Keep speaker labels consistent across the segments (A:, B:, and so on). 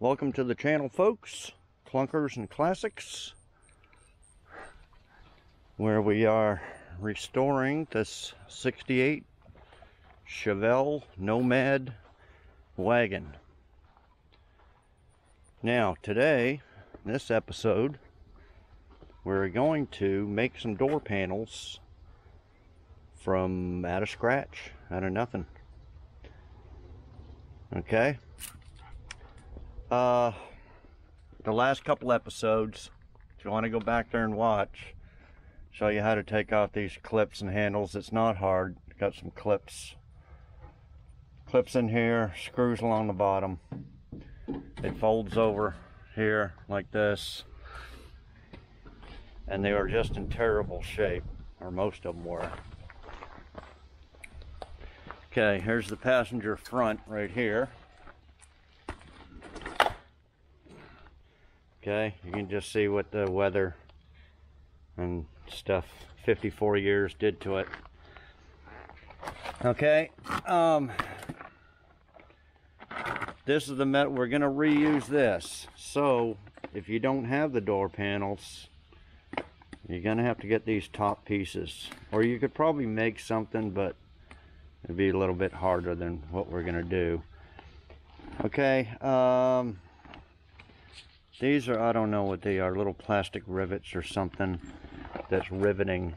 A: Welcome to the channel, folks. Clunkers and Classics. Where we are restoring this 68 Chevelle Nomad wagon. Now, today, in this episode, we're going to make some door panels from out of scratch, out of nothing. Okay? Uh, the last couple episodes, if you want to go back there and watch, show you how to take off these clips and handles. It's not hard. Got some clips. Clips in here, screws along the bottom. It folds over here like this. And they are just in terrible shape, or most of them were. Okay, here's the passenger front right here. Okay, you can just see what the weather and stuff 54 years did to it. Okay, um, this is the metal, we're gonna reuse this. So, if you don't have the door panels, you're gonna have to get these top pieces. Or you could probably make something, but it'd be a little bit harder than what we're gonna do. Okay, um, these are, I don't know what they are, little plastic rivets or something that's riveting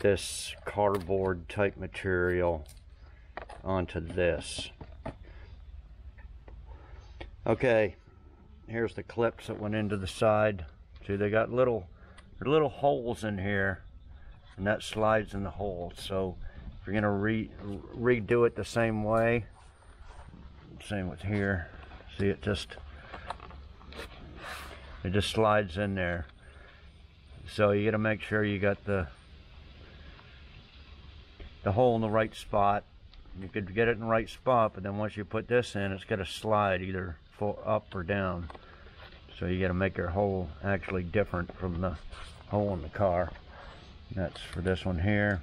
A: this cardboard type material onto this. Okay, here's the clips that went into the side. See, they got little, little holes in here, and that slides in the hole. So if you're gonna re redo it the same way, same with here. See, it just it just slides in there. So you got to make sure you got the the hole in the right spot. You could get it in the right spot, but then once you put this in, it's to slide either up or down. So you got to make your hole actually different from the hole in the car. That's for this one here.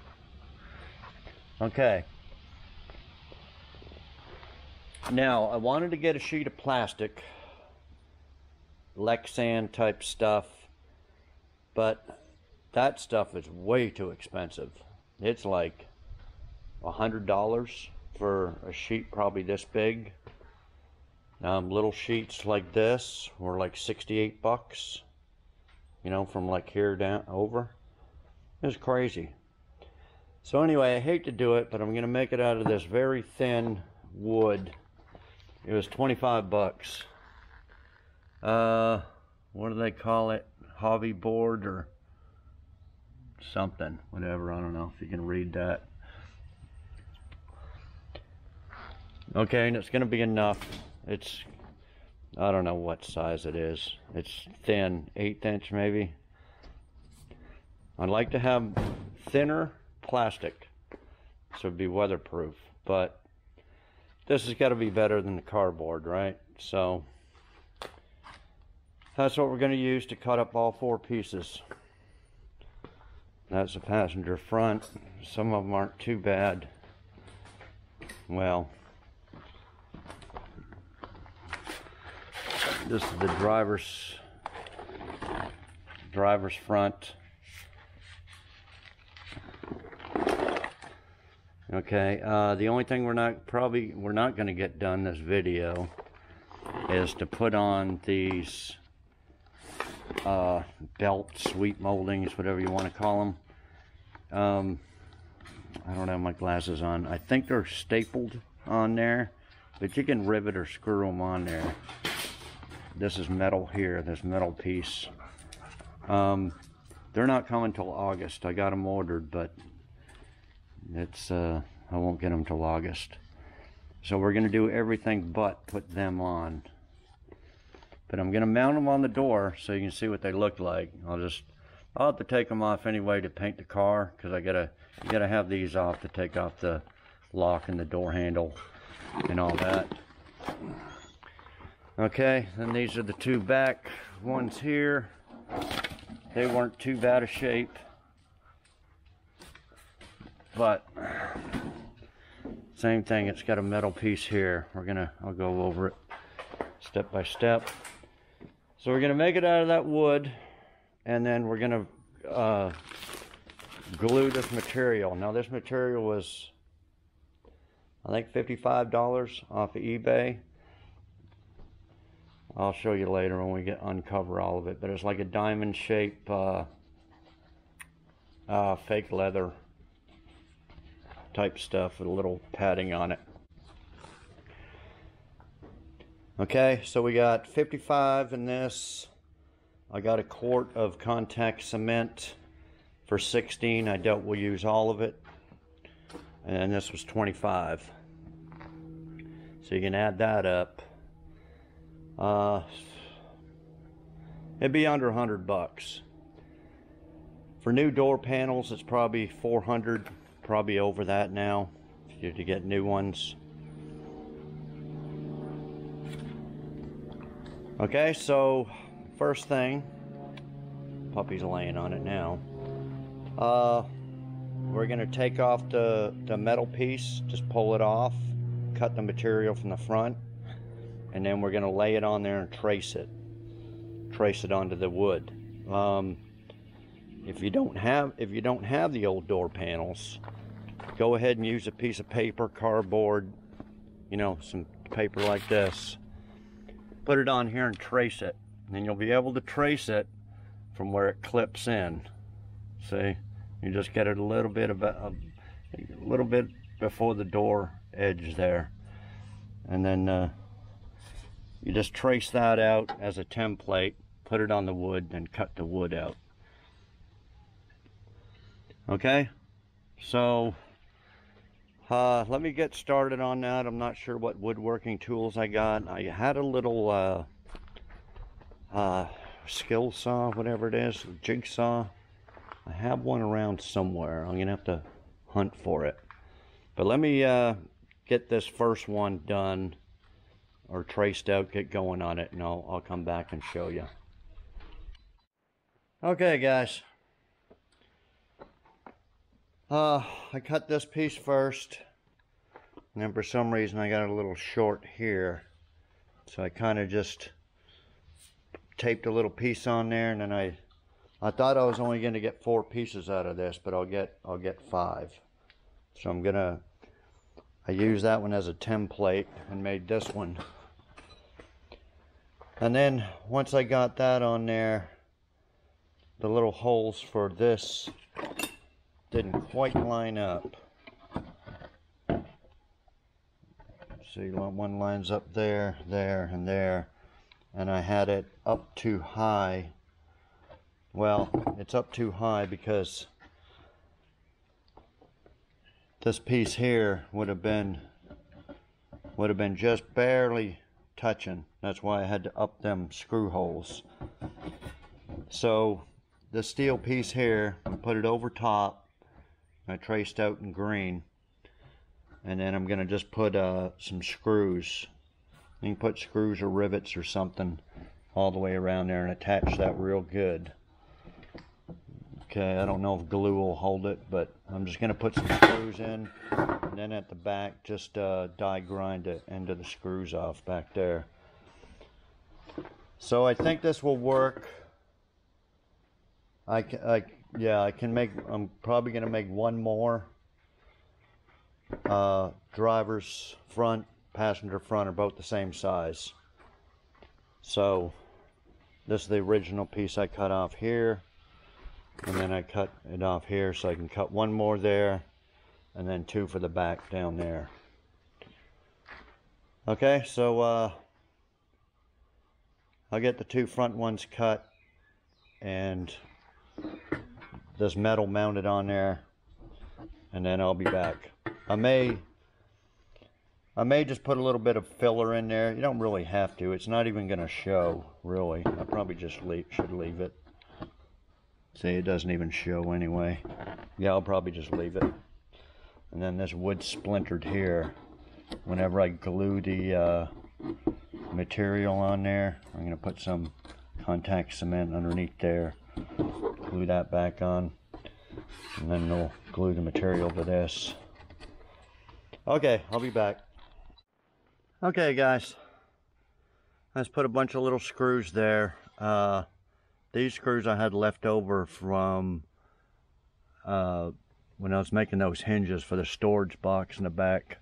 A: Okay. Now, I wanted to get a sheet of plastic Lexan type stuff, but that stuff is way too expensive. It's like a hundred dollars for a sheet probably this big. Um, little sheets like this were like 68 bucks, you know, from like here down over. It's crazy. So anyway, I hate to do it, but I'm going to make it out of this very thin wood. It was 25 bucks uh, what do they call it? Hobby board or something, whatever. I don't know if you can read that. Okay, and it's going to be enough. It's, I don't know what size it is. It's thin, eighth inch maybe. I'd like to have thinner plastic so it'd be weatherproof, but this has got to be better than the cardboard, right? So that's what we're going to use to cut up all four pieces. That's the passenger front. Some of them aren't too bad. Well, this is the driver's driver's front. Okay, uh, the only thing we're not probably we're not going to get done this video is to put on these uh, belt, sweep moldings, whatever you want to call them. Um, I don't have my glasses on. I think they're stapled on there, but you can rivet or screw them on there. This is metal here, this metal piece. Um, they're not coming till August. I got them ordered, but it's uh, I won't get them till August. So we're going to do everything but put them on. But I'm going to mount them on the door so you can see what they look like. I'll just, I'll have to take them off anyway to paint the car because I gotta, you gotta have these off to take off the lock and the door handle and all that. Okay, then these are the two back ones here. They weren't too bad of shape. But same thing, it's got a metal piece here. We're gonna, I'll go over it. Step by step. So we're gonna make it out of that wood and then we're gonna uh, glue this material. Now this material was I think $55 off of eBay. I'll show you later when we get uncover all of it, but it's like a diamond shape uh, uh, fake leather type stuff with a little padding on it. Okay, so we got 55 in this. I got a quart of contact cement for 16. I doubt we'll use all of it. And this was 25. So you can add that up. Uh, it'd be under 100 bucks. For new door panels, it's probably 400, probably over that now, If you to get new ones. Okay, so first thing, puppy's laying on it now. Uh, we're gonna take off the, the metal piece, just pull it off, cut the material from the front, and then we're gonna lay it on there and trace it. Trace it onto the wood. Um, if you don't have if you don't have the old door panels, go ahead and use a piece of paper, cardboard, you know, some paper like this. Put it on here and trace it. And then you'll be able to trace it from where it clips in. See? You just get it a little bit about a, little bit before the door edge there. And then uh, you just trace that out as a template, put it on the wood, then cut the wood out. Okay, so uh, let me get started on that. I'm not sure what woodworking tools I got. I had a little uh, uh, skill saw, whatever it is, jigsaw. I have one around somewhere. I'm gonna have to hunt for it. But let me uh, get this first one done or traced out, get going on it, and I'll, I'll come back and show you. Okay, guys. Uh, I cut this piece first, and then for some reason I got a little short here. So I kind of just taped a little piece on there, and then I, I thought I was only going to get four pieces out of this, but I'll get, I'll get five. So I'm gonna, I use that one as a template and made this one. And then once I got that on there, the little holes for this didn't quite line up. See, one lines up there, there, and there. And I had it up too high. Well, it's up too high because this piece here would have been would have been just barely touching. That's why I had to up them screw holes. So the steel piece here, I put it over top. I traced out in green. And then I'm going to just put uh, some screws. You can put screws or rivets or something all the way around there and attach that real good. Okay, I don't know if glue will hold it, but I'm just going to put some screws in. And then at the back, just uh, die grind the end of the screws off back there. So I think this will work. I, I yeah, I can make, I'm probably going to make one more. Uh, driver's front, passenger front are both the same size. So this is the original piece I cut off here and then I cut it off here so I can cut one more there and then two for the back down there okay so uh, I'll get the two front ones cut and this metal mounted on there and then I'll be back I may I may just put a little bit of filler in there you don't really have to it's not even gonna show really I probably just leave, should leave it See, it doesn't even show anyway. Yeah, I'll probably just leave it. And then this wood splintered here. Whenever I glue the uh, material on there, I'm going to put some contact cement underneath there. Glue that back on. And then we'll glue the material to this. Okay, I'll be back. Okay, guys. Let's put a bunch of little screws there. Uh, these screws I had left over from uh, when I was making those hinges for the storage box in the back.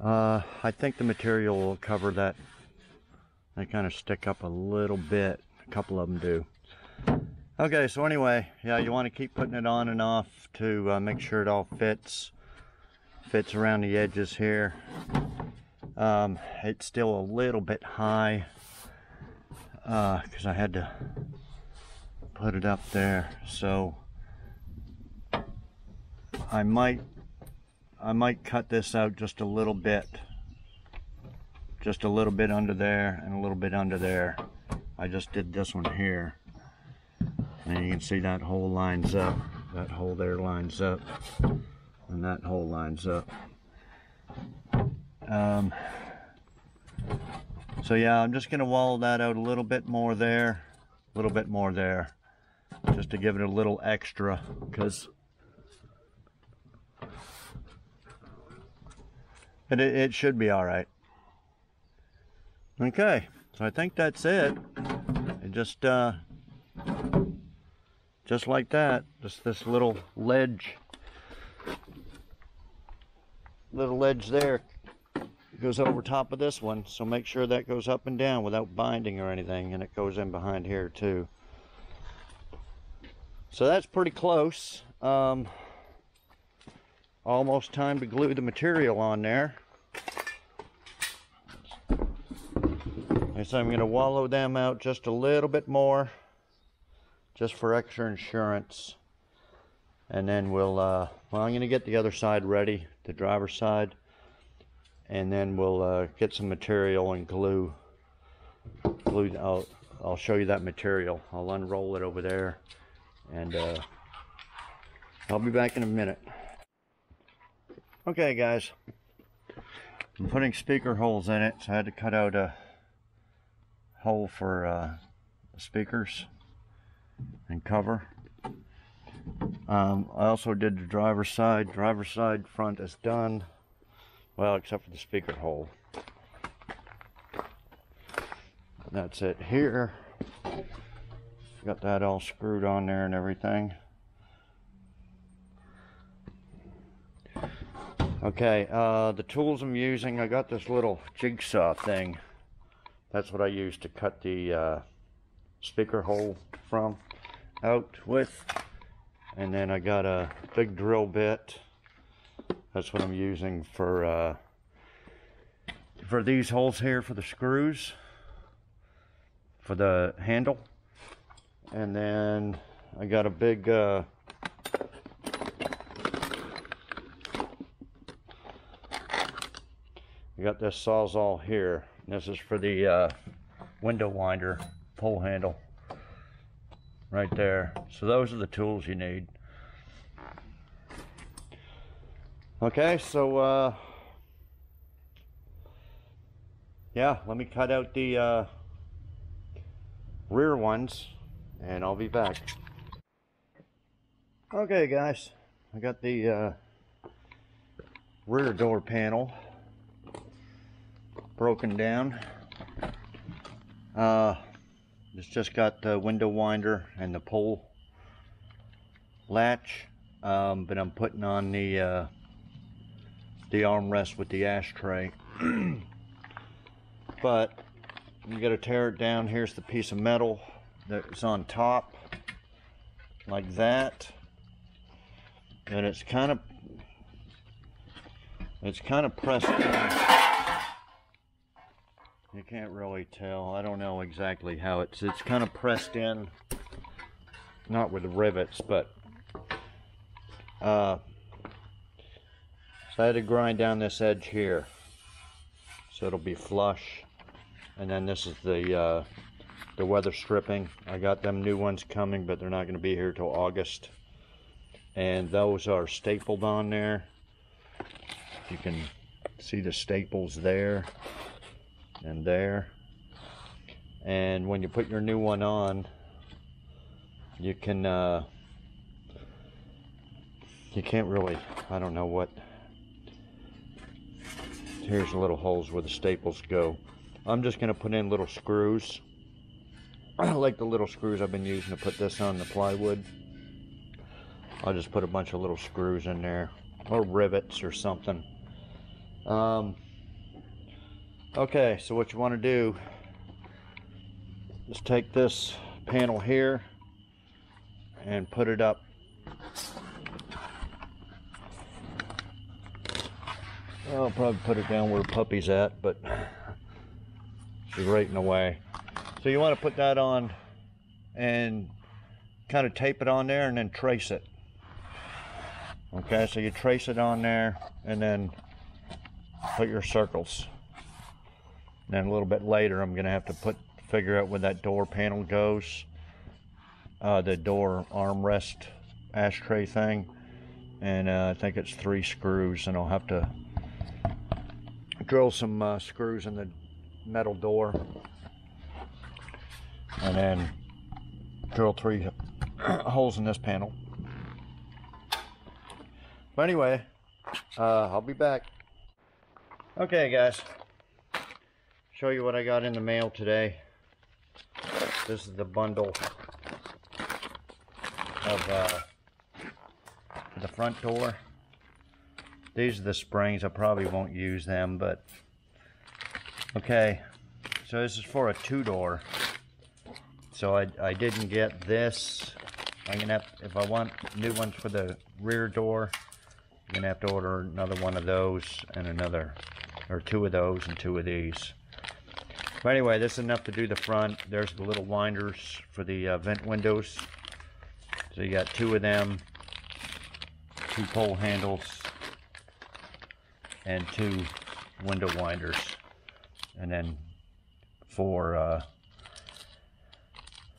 A: Uh, I think the material will cover that. They kind of stick up a little bit. A couple of them do. Okay, so anyway, yeah, you want to keep putting it on and off to uh, make sure it all fits. Fits around the edges here. Um, it's still a little bit high because uh, I had to put it up there. So I might I might cut this out just a little bit. Just a little bit under there and a little bit under there. I just did this one here. And you can see that hole lines up. That hole there lines up. And that hole lines up. Um, so yeah, I'm just going to wallow that out a little bit more there. A little bit more there. Just to give it a little extra. Because it, it should be alright. Okay, so I think that's it. It just, uh, just like that, just this little ledge, little ledge there goes over top of this one. So make sure that goes up and down without binding or anything. And it goes in behind here too. So that's pretty close. Um, almost time to glue the material on there. So I'm going to wallow them out just a little bit more, just for extra insurance. And then we'll, uh, well, I'm going to get the other side ready, the driver's side. And then we'll uh, get some material and glue. glue I'll, I'll show you that material. I'll unroll it over there. And uh, I'll be back in a minute. Okay, guys. I'm putting speaker holes in it, so I had to cut out a hole for uh, speakers and cover. Um, I also did the driver's side. Driver's side front is done. Well, except for the speaker hole. That's it here. Got that all screwed on there and everything. Okay, uh, the tools I'm using, I got this little jigsaw thing. That's what I use to cut the uh, speaker hole from out with. And then I got a big drill bit. That's what I'm using for uh, for these holes here for the screws for the handle. And then I got a big uh, I got this sawzall here this is for the uh, window winder pull handle right there. So those are the tools you need. Okay, so uh, yeah, let me cut out the uh, rear ones and I'll be back. Okay guys, I got the uh, rear door panel broken down. Uh, it's just got the window winder and the pull latch, um, but I'm putting on the uh, the armrest with the ashtray. but you got to tear it down. Here's the piece of metal that's on top, like that, and it's kind of it's kind of pressed. You can't really tell. I don't know exactly how it's, it's kind of pressed in, not with the rivets, but, uh, so I had to grind down this edge here, so it'll be flush. And then this is the, uh, the weather stripping. I got them new ones coming, but they're not going to be here till August. And those are stapled on there. You can see the staples there and there and when you put your new one on you can uh, you can't really I don't know what Here's the little holes where the staples go. I'm just gonna put in little screws. I like the little screws I've been using to put this on the plywood. I'll just put a bunch of little screws in there or rivets or something. Um, okay, so what you want to do is take this panel here and put it up I'll probably put it down where puppy's at, but she's right in the way. So you want to put that on and kind of tape it on there and then trace it. Okay, so you trace it on there and then put your circles. Then a little bit later, I'm gonna have to put figure out where that door panel goes. Uh, the door armrest ashtray thing. And uh, I think it's three screws and I'll have to drill some uh, screws in the metal door and then drill three holes in this panel. But anyway, uh, I'll be back. Okay, guys. Show you what I got in the mail today. This is the bundle of uh, the front door. These are the springs. I probably won't use them, but okay. So this is for a two-door. So I, I didn't get this. I'm gonna have, if I want new ones for the rear door, I'm gonna have to order another one of those and another, or two of those and two of these. But anyway, this is enough to do the front. There's the little winders for the uh, vent windows. So you got two of them, two pole handles, and two window winders and then four uh,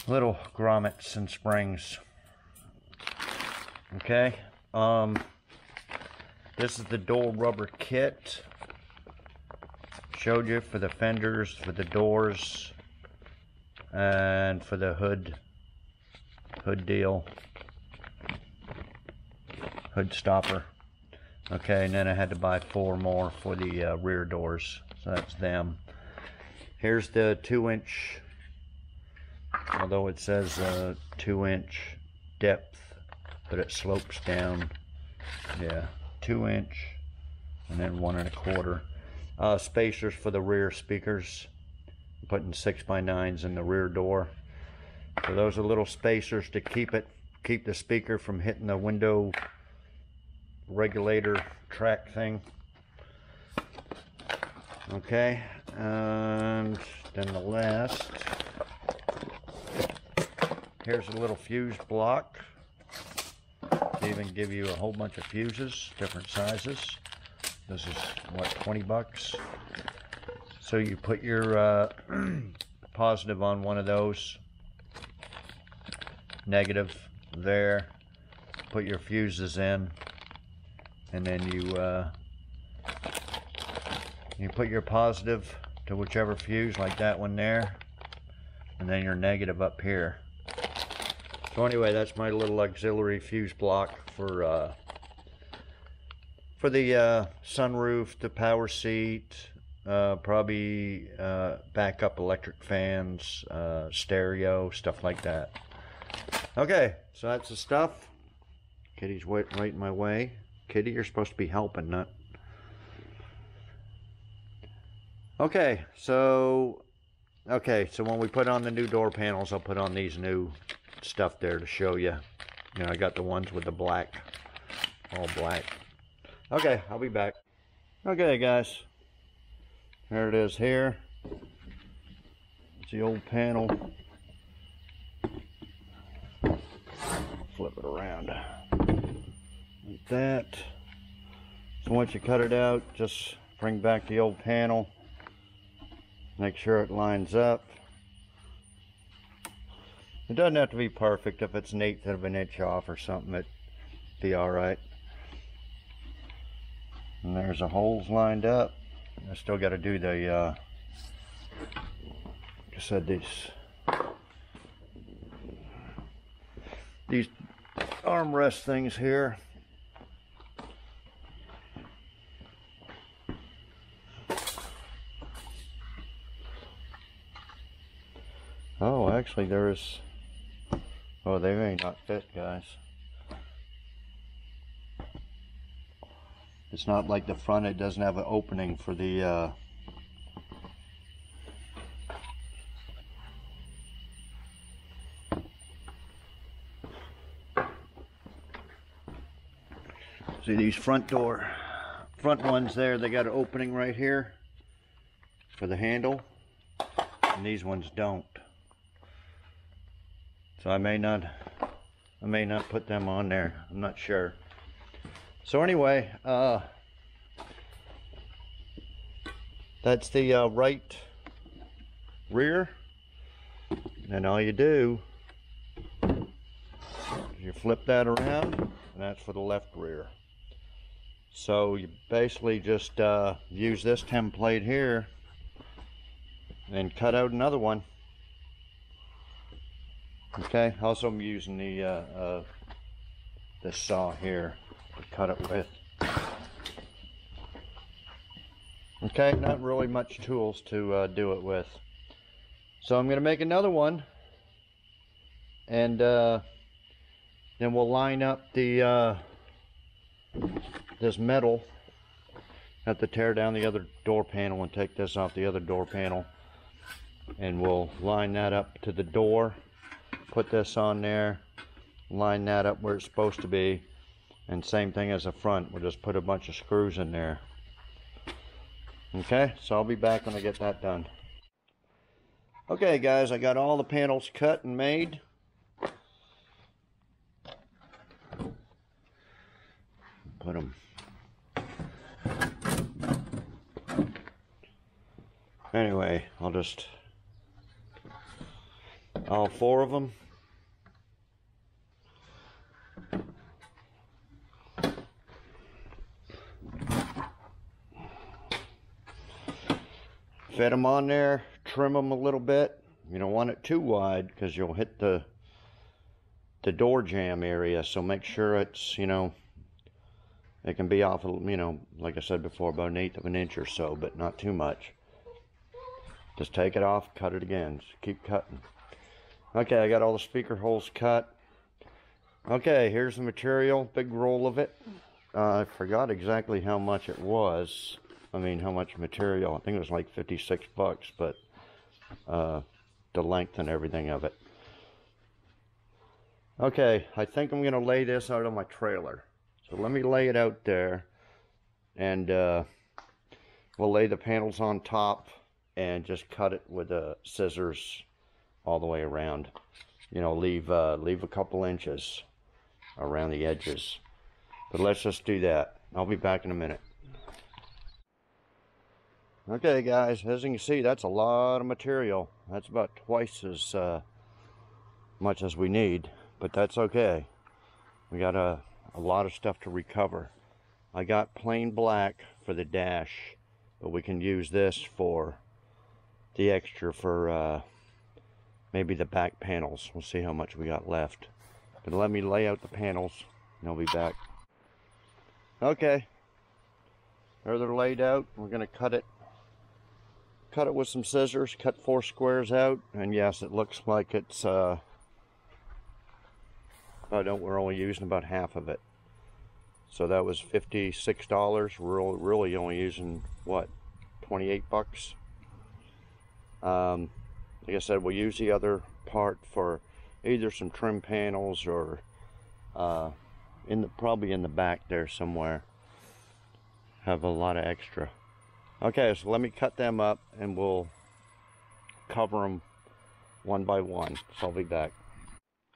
A: little grommets and springs okay um this is the door rubber kit showed you for the fenders for the doors and for the hood hood deal hood stopper Okay, and then I had to buy four more for the uh, rear doors. So that's them. Here's the two inch, although it says uh, two inch depth, but it slopes down. Yeah, two inch and then one and a quarter. Uh, spacers for the rear speakers. I'm putting six by nines in the rear door. So those are little spacers to keep it, keep the speaker from hitting the window regulator track thing. Okay, and then the last, here's a little fuse block. They even give you a whole bunch of fuses, different sizes. This is, what, 20 bucks? So you put your uh, positive on one of those, negative there, put your fuses in, and then you uh, you put your positive to whichever fuse like that one there and then your negative up here so anyway that's my little auxiliary fuse block for uh, for the uh, sunroof the power seat uh, probably uh, backup electric fans uh, stereo stuff like that okay so that's the stuff kitty's right in my way Kitty, you're supposed to be helping, not... Okay, so... Okay, so when we put on the new door panels, I'll put on these new stuff there to show you. You know, I got the ones with the black, all black. Okay, I'll be back. Okay, guys. There it is here. It's the old panel. Flip it around like that. So once you cut it out, just bring back the old panel. Make sure it lines up. It doesn't have to be perfect. If it's an eighth of an inch off or something, it'd be alright and there's the holes lined up. I still got to do the uh, I said these these armrest things here. Oh actually there is oh they may not fit guys. It's not like the front, it doesn't have an opening for the, uh, See these front door, front ones there, they got an opening right here for the handle, and these ones don't. So I may not, I may not put them on there. I'm not sure. So anyway, uh, that's the uh, right rear. And all you do, you flip that around, and that's for the left rear. So you basically just uh, use this template here and cut out another one. Okay, also I'm using the uh, uh, saw here to cut it with. Okay, not really much tools to uh, do it with. So I'm going to make another one. And uh, then we'll line up the uh, this metal. Have to tear down the other door panel and take this off the other door panel. And we'll line that up to the door. Put this on there. Line that up where it's supposed to be and same thing as the front. We'll just put a bunch of screws in there. Okay? So I'll be back when I get that done. Okay guys. I got all the panels cut and made. Put them Anyway, I'll just all four of them. Fit them on there, trim them a little bit. You don't want it too wide because you'll hit the the door jamb area. So make sure it's, you know, it can be off, you know, like I said before, about an eighth of an inch or so, but not too much. Just take it off, cut it again. Just keep cutting. Okay, I got all the speaker holes cut. Okay, here's the material, big roll of it. Uh, I forgot exactly how much it was. I mean, how much material. I think it was like 56 bucks, but uh, the length and everything of it. Okay, I think I'm going to lay this out on my trailer. So let me lay it out there. And uh, we'll lay the panels on top and just cut it with the scissors all the way around. You know, leave uh, leave a couple inches around the edges. But let's just do that. I'll be back in a minute. Okay, guys, as you can see, that's a lot of material. That's about twice as uh, much as we need, but that's okay. We got a, a lot of stuff to recover. I got plain black for the dash, but we can use this for the extra for uh, maybe the back panels. We'll see how much we got left. But let me lay out the panels and I'll be back. Okay. There they're laid out. We're going to cut it. Cut it with some scissors. Cut four squares out. And yes, it looks like it's... Uh, I don't. We're only using about half of it. So that was $56. We're really only using, what, 28 bucks? Um, like I said, we'll use the other part for either some trim panels or uh, in the probably in the back there somewhere. Have a lot of extra. Okay, so let me cut them up and we'll cover them one by one. So I'll be back.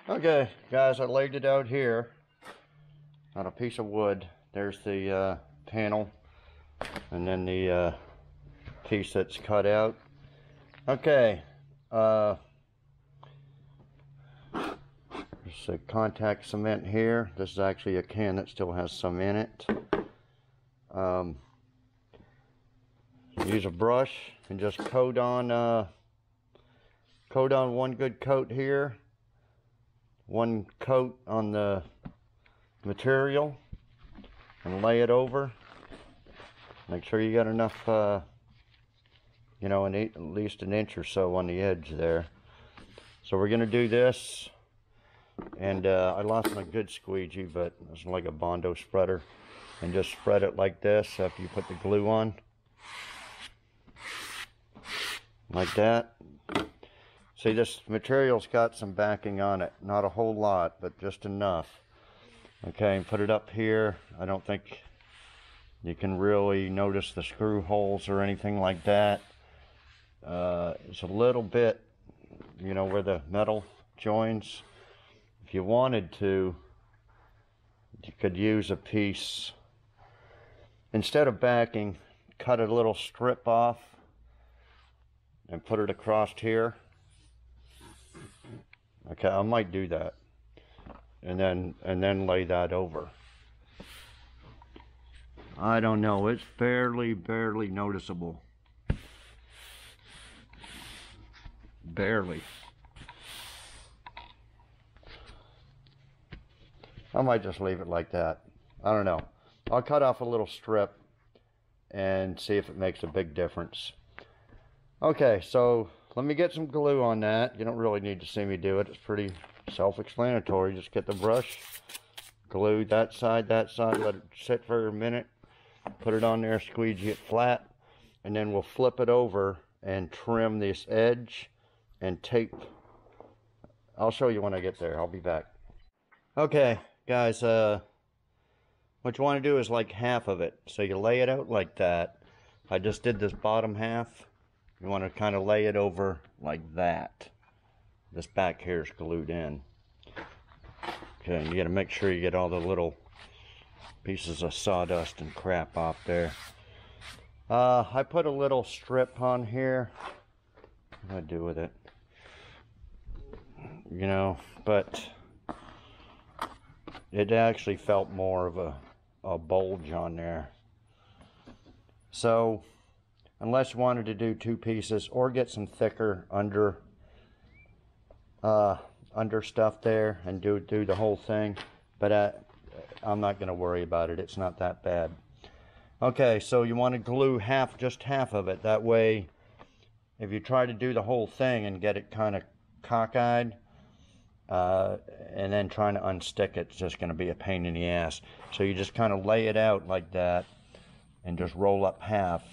A: Okay, guys, I laid it out here on a piece of wood. There's the uh, panel and then the uh, piece that's cut out. Okay. Uh, there's a contact cement here. This is actually a can that still has some in it. Um, use a brush and just coat on uh, coat on one good coat here. One coat on the material and lay it over. Make sure you got enough uh, you know, an eight, at least an inch or so on the edge there. So we're gonna do this. And uh, I lost my good squeegee, but it's like a Bondo spreader. And just spread it like this after you put the glue on. Like that. See, this material's got some backing on it. Not a whole lot, but just enough. Okay, put it up here. I don't think you can really notice the screw holes or anything like that. Uh, it's a little bit, you know, where the metal joins. If you wanted to, you could use a piece. Instead of backing, cut a little strip off and put it across here. Okay, I might do that. And then and then lay that over. I don't know, it's barely, barely noticeable. Barely. I might just leave it like that. I don't know. I'll cut off a little strip and see if it makes a big difference. Okay, so let me get some glue on that. You don't really need to see me do it. It's pretty self-explanatory. Just get the brush, glue that side, that side, let it sit for a minute, put it on there, squeegee it flat, and then we'll flip it over and trim this edge and tape. I'll show you when I get there. I'll be back. Okay, guys, uh, what you want to do is like half of it. So you lay it out like that. I just did this bottom half. You want to kind of lay it over like that. This back here is glued in. Okay, you got to make sure you get all the little pieces of sawdust and crap off there. Uh, I put a little strip on here. What do I do with it? You know, but it actually felt more of a, a bulge on there. So, unless you wanted to do two pieces or get some thicker under uh, under stuff there and do do the whole thing, but uh, I'm not going to worry about it. It's not that bad. Okay, so you want to glue half, just half of it. That way, if you try to do the whole thing and get it kind of cockeyed, uh, and then trying to unstick it, it's just going to be a pain in the ass. So you just kind of lay it out like that, and just roll up half.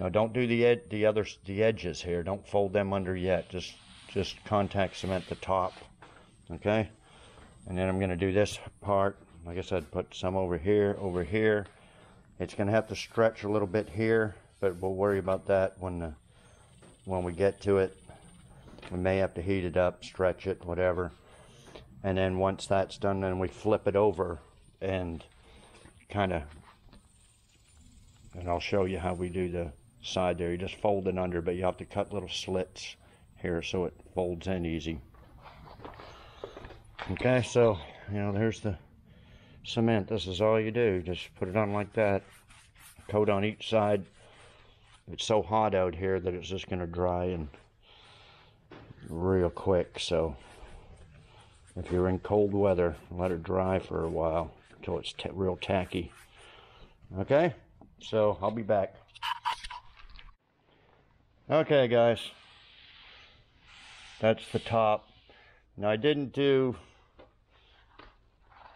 A: Now don't do the ed the other the edges here. Don't fold them under yet. Just just contact cement the top. Okay? And then I'm going to do this part. Like I said, put some over here, over here. It's going to have to stretch a little bit here, but we'll worry about that when the, when we get to it. We may have to heat it up, stretch it, whatever. And then once that's done, then we flip it over and kind of, and I'll show you how we do the side there. You just fold it under, but you have to cut little slits here so it folds in easy. Okay, so, you know, there's the cement. This is all you do. Just put it on like that. Coat on each side. It's so hot out here that it's just going to dry and real quick. So if you're in cold weather, let it dry for a while until it's real tacky. Okay, so I'll be back. Okay, guys. That's the top. Now I didn't do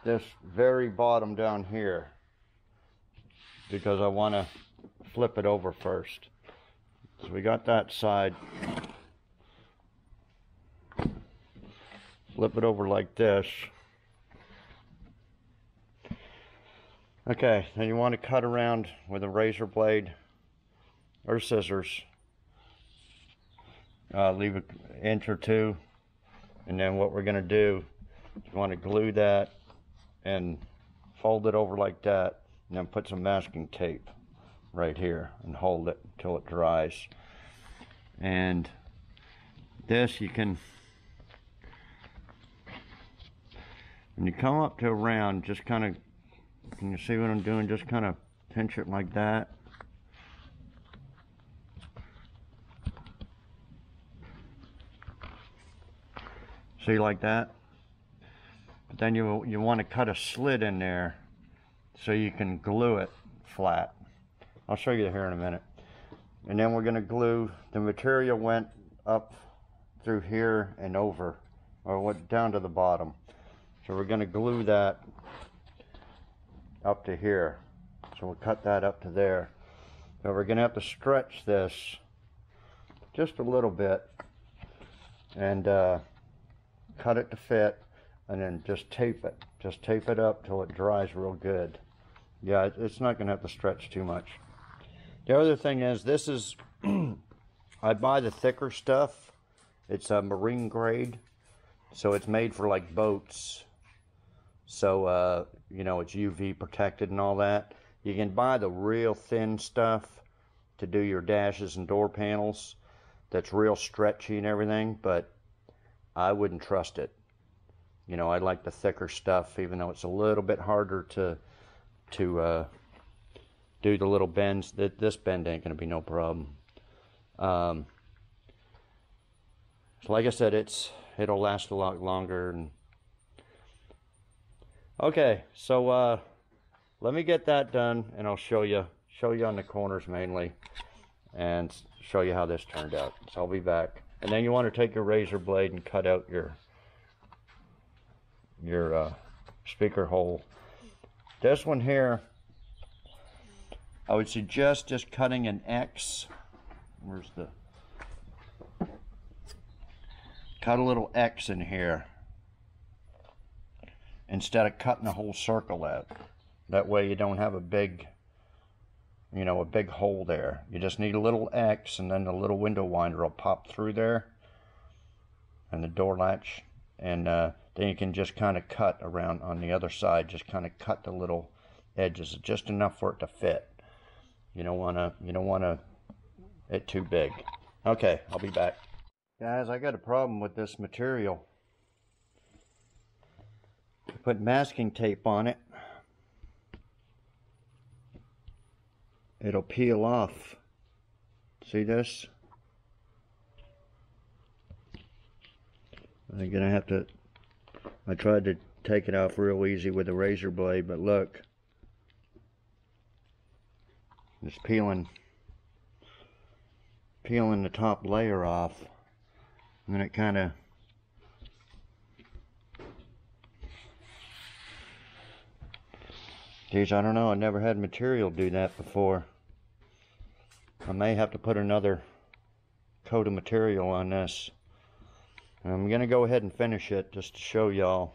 A: this very bottom down here because I want to flip it over first. So we got that side. Flip it over like this. Okay, then you want to cut around with a razor blade or scissors. Uh, leave an inch or two. And then what we're going to do, you want to glue that and fold it over like that and then put some masking tape right here and hold it until it dries. And this you can when you come up to a round just kind of can you see what I'm doing? Just kind of pinch it like that see like that but then you, you want to cut a slit in there so you can glue it flat. I'll show you here in a minute. And then we're going to glue, the material went up through here and over, or went down to the bottom. So we're gonna glue that up to here. So we'll cut that up to there. Now we're gonna have to stretch this just a little bit and uh, cut it to fit and then just tape it. Just tape it up till it dries real good. Yeah, it's not gonna have to stretch too much. The other thing is this is, I buy the thicker stuff. It's a marine grade. So it's made for like boats. So, uh, you know, it's UV protected and all that. You can buy the real thin stuff to do your dashes and door panels that's real stretchy and everything, but I wouldn't trust it. You know, I like the thicker stuff, even though it's a little bit harder to to uh, do the little bends. That this bend ain't gonna be no problem. Um, so like I said, it's it'll last a lot longer. And okay, so uh, let me get that done, and I'll show you show you on the corners mainly, and show you how this turned out. So I'll be back. And then you want to take your razor blade and cut out your your uh, speaker hole. This one here, I would suggest just cutting an X. Where's the cut a little X in here instead of cutting a whole circle out. That way you don't have a big, you know, a big hole there. You just need a little X and then the little window winder will pop through there and the door latch and uh, then you can just kind of cut around on the other side just kind of cut the little edges just enough for it to fit you don't want to you don't want to it too big okay I'll be back Guys, I got a problem with this material. Put masking tape on it. It'll peel off. See this? I'm gonna have to, I tried to take it off real easy with a razor blade, but look. It's peeling, peeling the top layer off. And then it kind of Geez, I don't know. I never had material do that before. I may have to put another coat of material on this. I'm going to go ahead and finish it just to show y'all.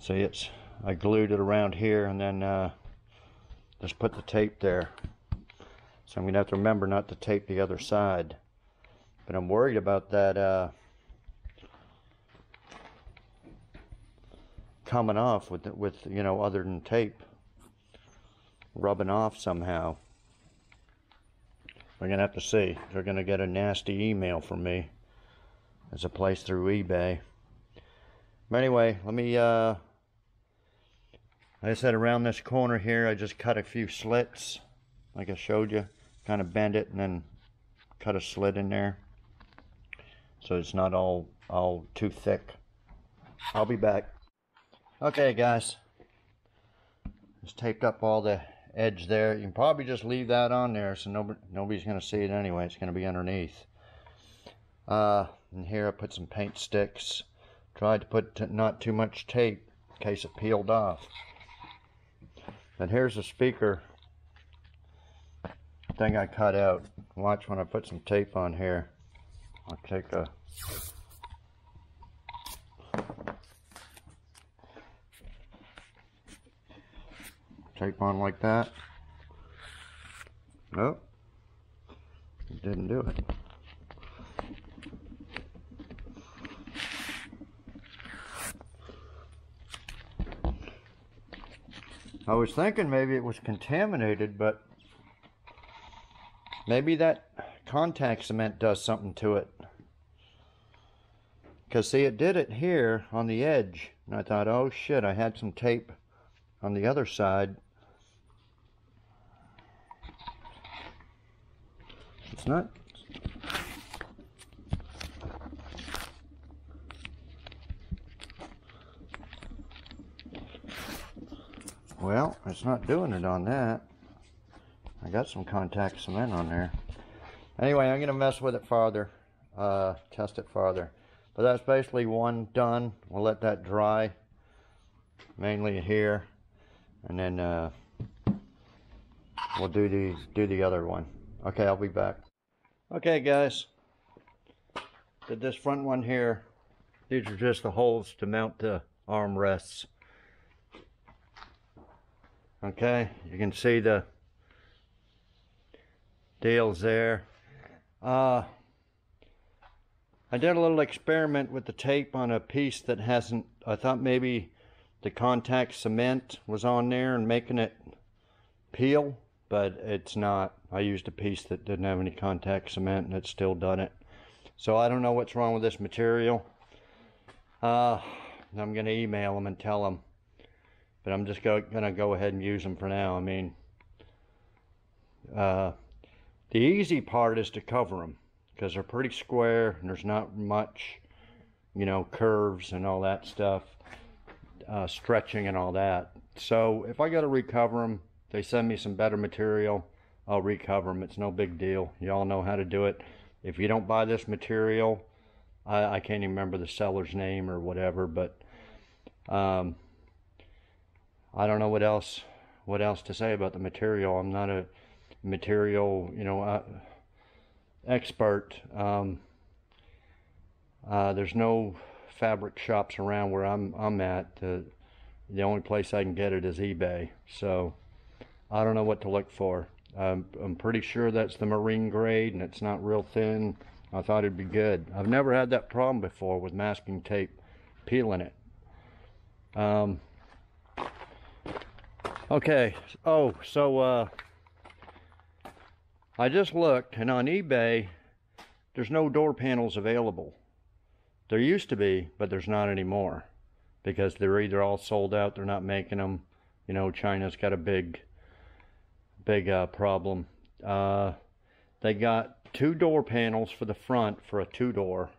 A: See, it's I glued it around here and then uh, just put the tape there. So I'm going to have to remember not to tape the other side. But I'm worried about that uh, coming off with, with, you know, other than tape. Rubbing off somehow. We're to have to see. They're to get a nasty email from me. As a place through eBay. But anyway, let me uh, like I said, around this corner here, I just cut a few slits, like I showed you. Kind of bend it and then cut a slit in there. So it's not all, all too thick. I'll be back. Okay, guys. Just taped up all the edge there. You can probably just leave that on there so nobody, nobody's going to see it anyway. It's going to be underneath. Uh, and here I put some paint sticks. Tried to put not too much tape in case it peeled off. And here's the speaker thing I cut out. Watch when I put some tape on here. I'll take a tape on like that. Oh. Nope. Didn't do it. I was thinking maybe it was contaminated, but maybe that contact cement does something to it. Because see, it did it here on the edge. And I thought, oh shit, I had some tape on the other side. Not Well, it's not doing it on that. I got some contact cement on there. Anyway, I'm gonna mess with it farther, uh, test it farther. But that's basically one done. We'll let that dry, mainly here, and then uh, we'll do the do the other one. Okay, I'll be back. Okay, guys. Did this front one here. These are just the holes to mount the armrests. Okay, you can see the deals there. Uh, I did a little experiment with the tape on a piece that hasn't, I thought maybe the contact cement was on there and making it peel, but it's not. I used a piece that didn't have any contact cement and it's still done it. So I don't know what's wrong with this material. Uh, I'm going to email them and tell them. But I'm just going to go ahead and use them for now. I mean, uh, the easy part is to cover them because they're pretty square and there's not much, you know, curves and all that stuff, uh, stretching and all that. So if I got to recover them, they send me some better material, I'll recover them. It's no big deal. Y'all know how to do it. If you don't buy this material, I, I can't even remember the seller's name or whatever, but um, I don't know what else what else to say about the material. I'm not a material, you know, uh, expert. Um, uh, there's no fabric shops around where I'm I'm at. The the only place I can get it is eBay. So I don't know what to look for. Um, I'm pretty sure that's the marine grade and it's not real thin. I thought it'd be good. I've never had that problem before with masking tape peeling it. Um, okay. Oh, so uh, I just looked and on eBay, there's no door panels available. There used to be, but there's not anymore because they're either all sold out, they're not making them. You know, China's got a big big uh, problem. Uh, they got two door panels for the front for a two door,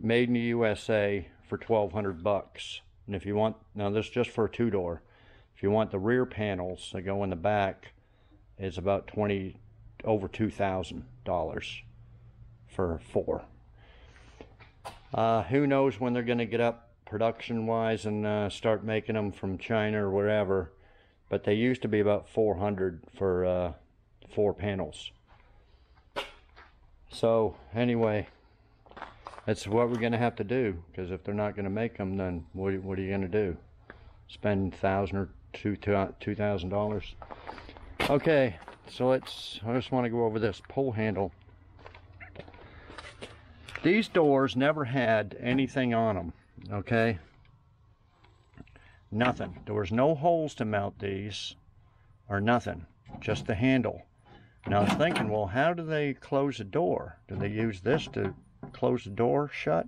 A: made in the USA for 1200 bucks. And if you want, now this is just for a two door. If you want the rear panels that go in the back, it's about 20, over $2,000 for four. Uh, who knows when they're going to get up production wise and uh, start making them from China or wherever but they used to be about 400 for uh, four panels. So anyway, that's what we're going to have to do because if they're not going to make them, then what, what are you going to do? Spend thousand or two two thousand dollars? Okay, so let's. I just want to go over this pull handle. These doors never had anything on them. Okay, Nothing. There was no holes to mount these or nothing. Just the handle. And I was thinking, well, how do they close the door? Do they use this to close the door shut?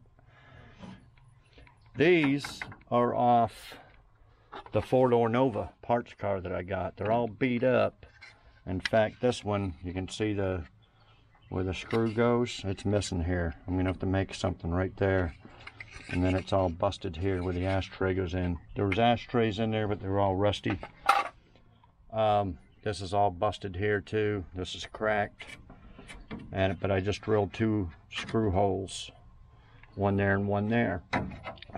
A: These are off the four-door Nova parts car that I got. They're all beat up. In fact, this one, you can see the where the screw goes. It's missing here. I'm going to have to make something right there and then it's all busted here where the ashtray goes in. There was ashtrays in there, but they were all rusty. Um, this is all busted here too. This is cracked. And but I just drilled two screw holes, one there and one there.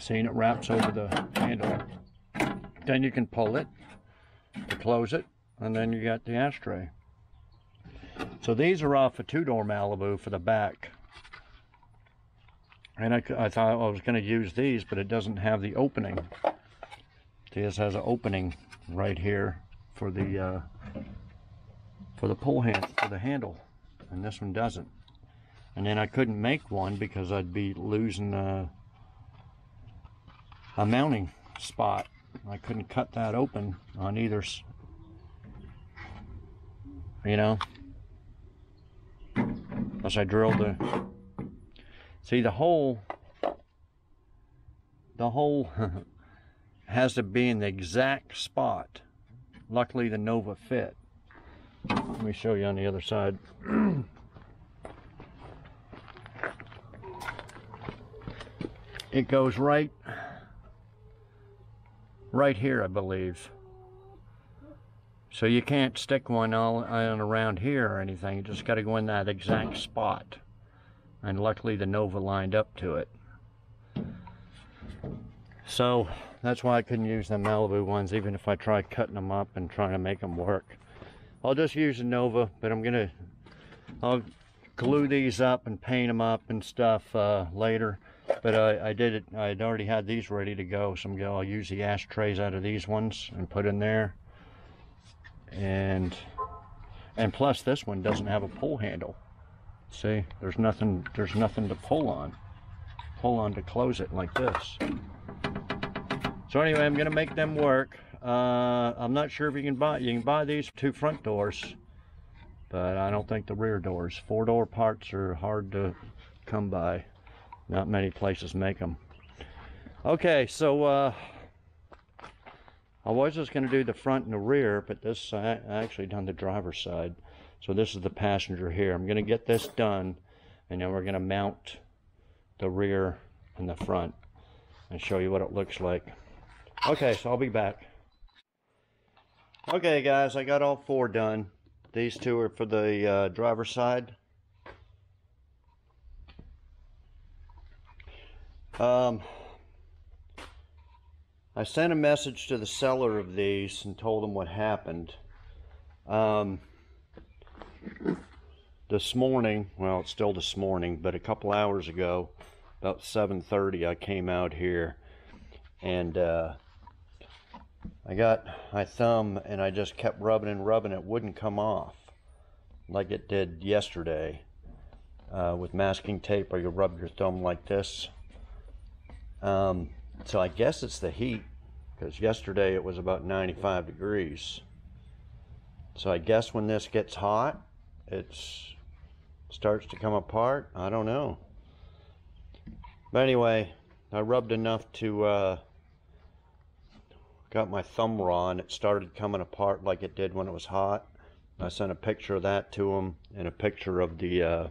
A: Seeing it wraps over the handle. Then you can pull it to close it, and then you got the ashtray. So these are off a two-door Malibu for the back. And I, I thought I was going to use these, but it doesn't have the opening. This has an opening right here for the uh, for the pull hand for the handle, and this one doesn't. And then I couldn't make one because I'd be losing a, a mounting spot. I couldn't cut that open on either. You know, unless I drilled the See, the hole, the hole has to be in the exact spot. Luckily, the Nova fit. Let me show you on the other side. it goes right, right here, I believe. So you can't stick one all on around here or anything. You just got to go in that exact spot. And luckily the Nova lined up to it. So that's why I couldn't use the Malibu ones, even if I tried cutting them up and trying to make them work. I'll just use the Nova, but I'm gonna, I'll glue these up and paint them up and stuff uh, later. But I, I did it, I'd already had these ready to go, so I'm gonna I'll use the ashtrays out of these ones and put in there. And, and plus this one doesn't have a pull handle. See, there's nothing, there's nothing to pull on. Pull on to close it like this. So anyway, I'm gonna make them work. Uh, I'm not sure if you can buy, you can buy these two front doors, but I don't think the rear doors. Four door parts are hard to come by. Not many places make them. Okay, so uh, I was just gonna do the front and the rear, but this, I actually done the driver's side. So this is the passenger here. I'm gonna get this done and then we're gonna mount the rear and the front and show you what it looks like. Okay, so I'll be back. Okay guys, I got all four done. These two are for the uh, driver's side. Um, I sent a message to the seller of these and told him what happened. Um, this morning, well, it's still this morning, but a couple hours ago, about 7.30, I came out here and uh, I got my thumb and I just kept rubbing and rubbing. It wouldn't come off like it did yesterday uh, with masking tape or you rub your thumb like this. Um, so I guess it's the heat because yesterday it was about 95 degrees. So I guess when this gets hot, it starts to come apart. I don't know. But anyway, I rubbed enough to uh, got my thumb raw and it started coming apart like it did when it was hot. I sent a picture of that to him and a picture of the uh,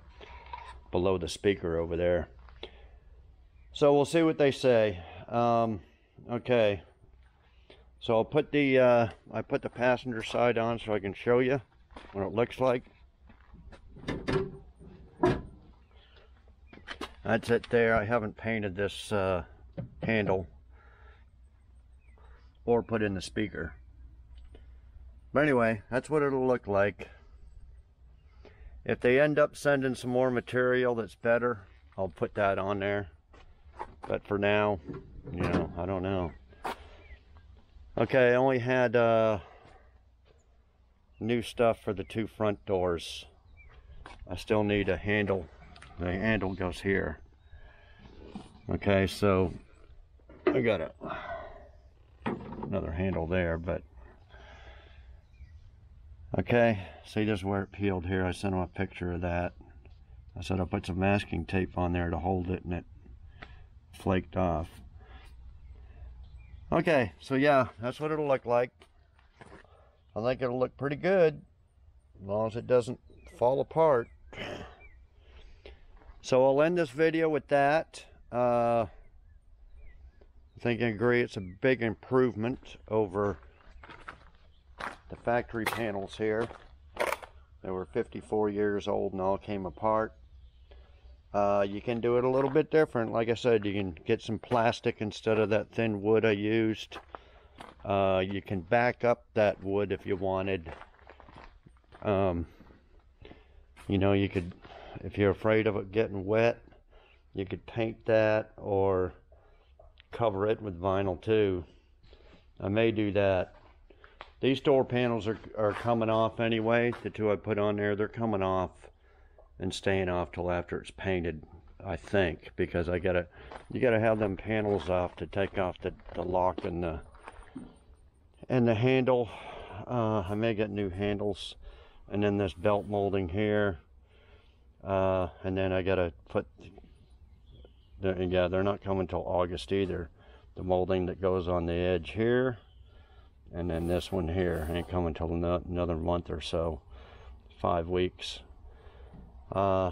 A: below the speaker over there. So we'll see what they say. Um, okay. So I'll put the uh, I put the passenger side on so I can show you what it looks like. That's it there. I haven't painted this uh, handle or put in the speaker. But anyway, that's what it'll look like. If they end up sending some more material that's better, I'll put that on there. But for now, you know, I don't know. Okay, I only had uh, new stuff for the two front doors. I still need a handle. The handle goes here. Okay, so I got it another handle there, but okay, see this is where it peeled here. I sent him a picture of that. I said I put some masking tape on there to hold it and it flaked off. Okay, so yeah, that's what it'll look like. I think it'll look pretty good as long as it doesn't fall apart. So I'll end this video with that. Uh, think I agree it's a big improvement over the factory panels here. They were 54 years old and all came apart. Uh, you can do it a little bit different. Like I said, you can get some plastic instead of that thin wood I used. Uh, you can back up that wood if you wanted. Um, you know, you could, if you're afraid of it getting wet, you could paint that or cover it with vinyl too. I may do that. These door panels are, are coming off anyway. The two I put on there, they're coming off and staying off till after it's painted, I think, because I gotta, you gotta have them panels off to take off the, the lock and the, and the handle. Uh, I may get new handles and then this belt molding here. Uh, and then I gotta put they're, yeah, they're not coming till August either. The molding that goes on the edge here, and then this one here ain't coming till another month or so, five weeks. Uh,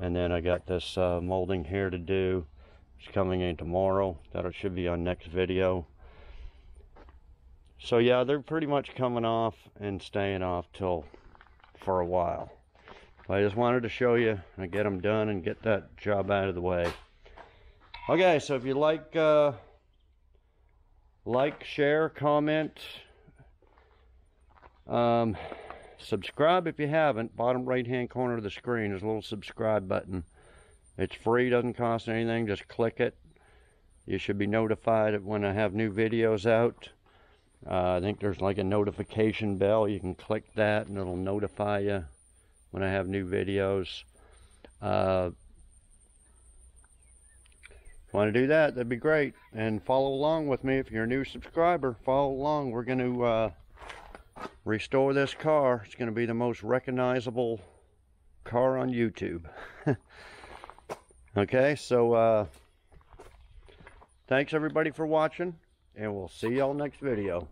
A: and then I got this uh, molding here to do. It's coming in tomorrow. That should be on next video. So yeah, they're pretty much coming off and staying off till for a while. I just wanted to show you and get them done and get that job out of the way. Okay, so if you like, uh, like, share, comment, um, subscribe if you haven't. Bottom right hand corner of the screen is a little subscribe button. It's free, doesn't cost anything. Just click it. You should be notified when I have new videos out. Uh, I think there's like a notification bell. You can click that and it'll notify you when I have new videos. Uh, want to do that, that'd be great. And follow along with me if you're a new subscriber. Follow along. We're going to uh, restore this car. It's going to be the most recognizable car on YouTube. okay, so uh, thanks everybody for watching, and we'll see y'all next video.